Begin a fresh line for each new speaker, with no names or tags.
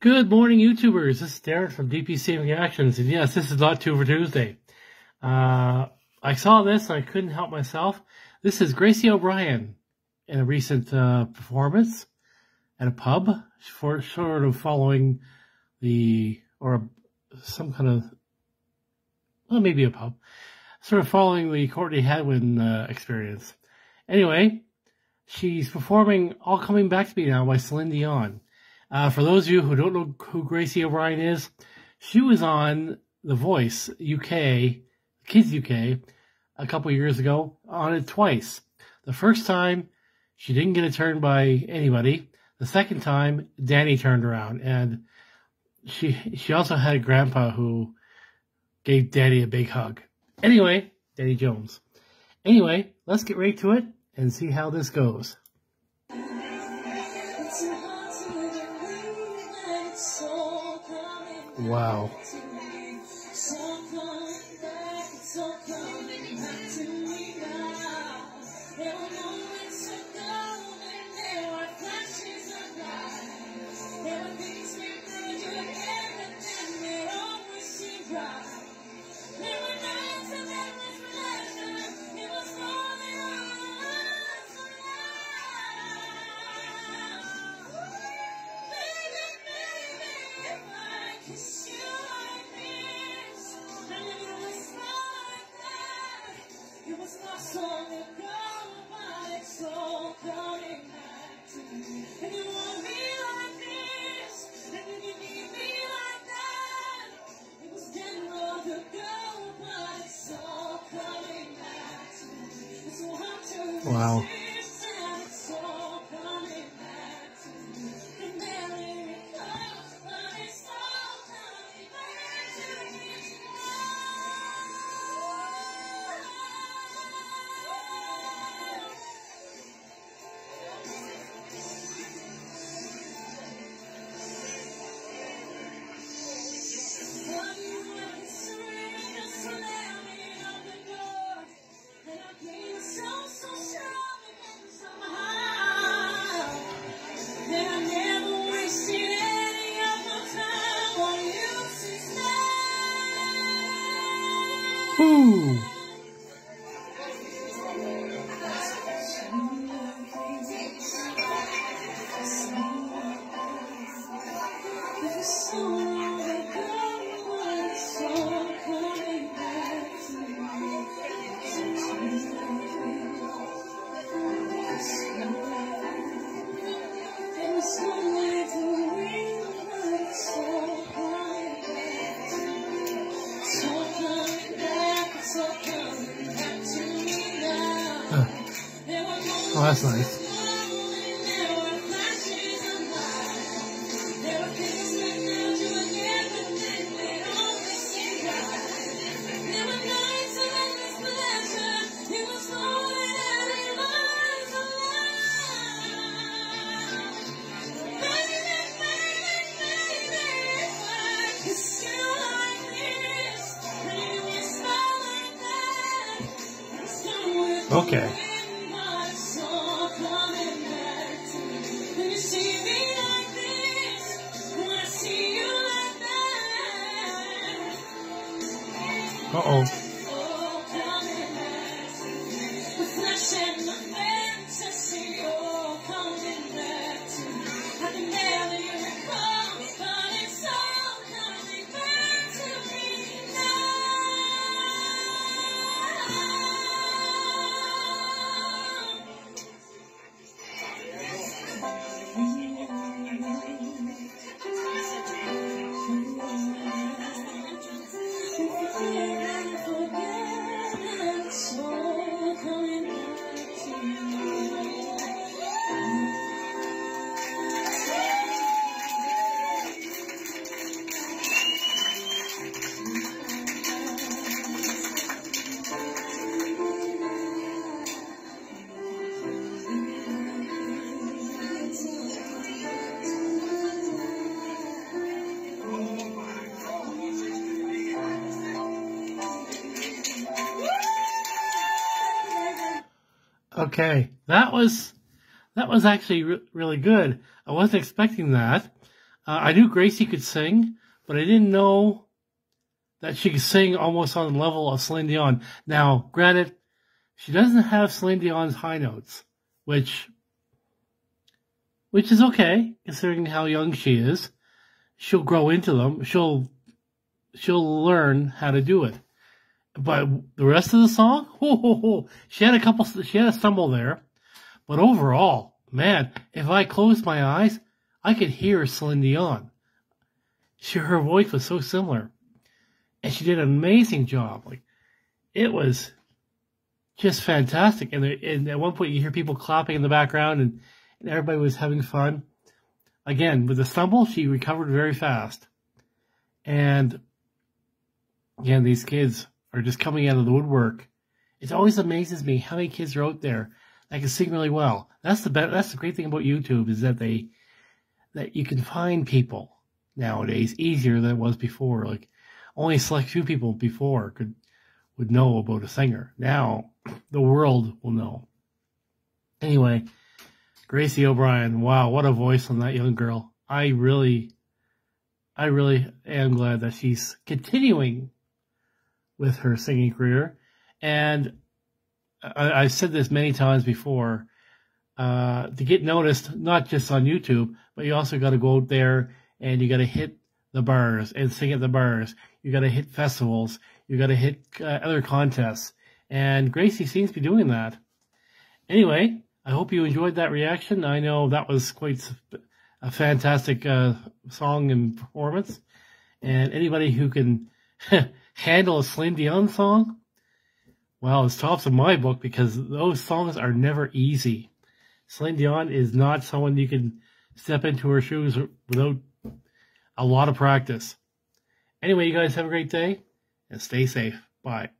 Good morning, YouTubers. This is Darren from DPC Reactions, and yes, this is not Two for Tuesday. Uh, I saw this and I couldn't help myself. This is Gracie O'Brien in a recent uh, performance at a pub, for sort of following the or some kind of well, maybe a pub, sort of following the Courtney Hadwin uh, experience. Anyway, she's performing "All Coming Back to Me Now" by Celine Dion. Uh, for those of you who don't know who Gracie O'Brien is, she was on The Voice UK, Kids UK, a couple years ago, on it twice. The first time, she didn't get a turn by anybody. The second time, Danny turned around, and she she also had a grandpa who gave Danny a big hug. Anyway, Danny Jones. Anyway, let's get right to it and see how this goes. Wow. Wow. Ooh. Oh, that's nice. Okay. Uh-oh. Okay, that was that was actually re really good. I wasn't expecting that.
Uh, I knew Gracie could sing, but I didn't know that she could sing almost on the level of Celine Dion. Now, granted, she doesn't have Celine Dion's high notes, which which is okay considering how young she is. She'll grow into them. She'll she'll learn how to do it. But the rest of the song, she had a couple, she had a stumble there. But overall, man, if I closed my eyes, I could hear Celine Dion. She, her voice was so similar. And she did an amazing job. Like, it was just fantastic. And, and at one point you hear people clapping in the background and, and everybody was having fun. Again, with the stumble, she recovered very fast. And again, these kids are just coming out of the woodwork. It always amazes me how many kids are out there that can sing really well. That's the be- that's the great thing about YouTube is that they that you can find people nowadays easier than it was before. Like only a select few people before could would know about a singer. Now the world will know. Anyway, Gracie O'Brien, wow, what a voice on that young girl. I really I really am glad that she's continuing with her singing career. And I, have said this many times before. Uh, to get noticed, not just on YouTube, but you also got to go out there and you got to hit the bars and sing at the bars. You got to hit festivals. You got to hit uh, other contests. And Gracie seems to be doing that. Anyway, I hope you enjoyed that reaction. I know that was quite a fantastic uh, song and performance. And anybody who can handle a Celine Dion song, well, it's tops of my book because those songs are never easy. Celine Dion is not someone you can step into her shoes without a lot of practice. Anyway, you guys have a great day and stay safe. Bye.